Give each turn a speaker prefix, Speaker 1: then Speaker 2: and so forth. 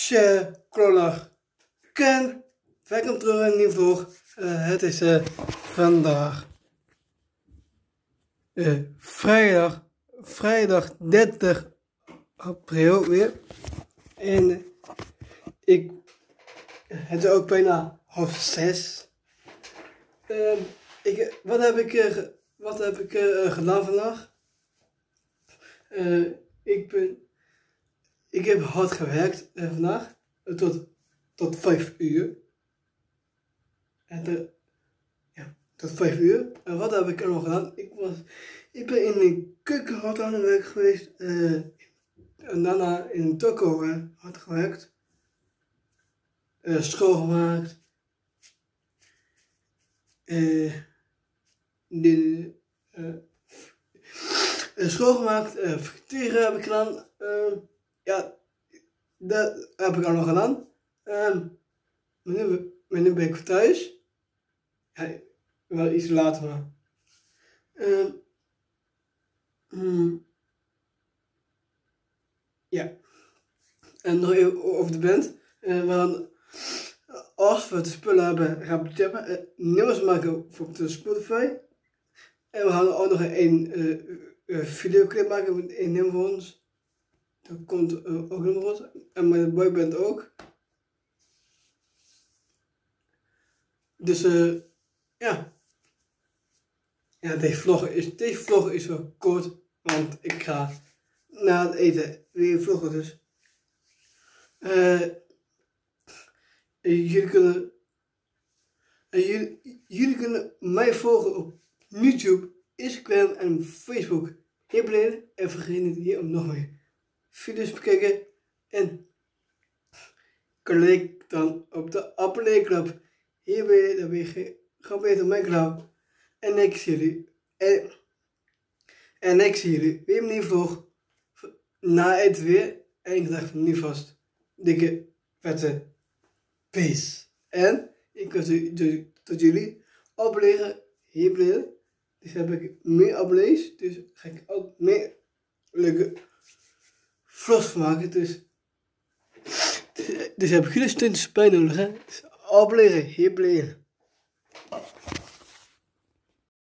Speaker 1: share, klonag, ken. Welkom terug in een nieuwe vlog. Uh, het is uh, vandaag uh, vrijdag, vrijdag 30 april weer. En ik, het is ook bijna half zes. Ehm, ik, wat heb ik, wat heb ik gedaan vandaag? ik ben ik heb hard gewerkt eh, vandaag. Eh, tot, tot 5 uur. En de, ja, tot 5 uur. En wat heb ik er nog gedaan? Ik, was, ik ben in een keuken hard aan het werk geweest. Uh, en daarna in een toko uh, hard gewerkt. Schoongemaakt. De, schoongemaakt. Frituren heb ik gedaan. Ja, dat heb ik al gedaan. Um, nu, nu ben ik thuis. Wel iets later, maar. Um, hmm, ja. En nog even over de band. Uh, we gaan, als we de spullen hebben, gaan we tippen. Uh, nummers maken voor de Spotify. En we gaan ook nog een videoclip maken met een nummer voor ons. Dat komt ook nog wat. En de boyband ook. Dus uh, ja. Ja, deze vlog is, deze vlog is wel kort. Want ik ga na het eten weer vloggen dus. Uh, jullie kunnen... jullie, jullie kunnen mij volgen op YouTube, Instagram en Facebook. Heel blij en vergeet niet hier om nog meer video's bekijken en klik dan op de abonneerknop. Hier ben je, dan ben je weten op mijn kanaal. En ik zie jullie. En, en ik zie jullie weer een nieuwe vlog. Na het weer. En ik dacht nu vast. Dikke, vette peace. En ik wil tot jullie abonneren. Hier blijven. Dus heb ik meer abonnees. Dus ga ik ook meer leuke Vlos van maken. Dus, dus, je heb ik geen stunts bij nodig. Hè. Dus al bleren.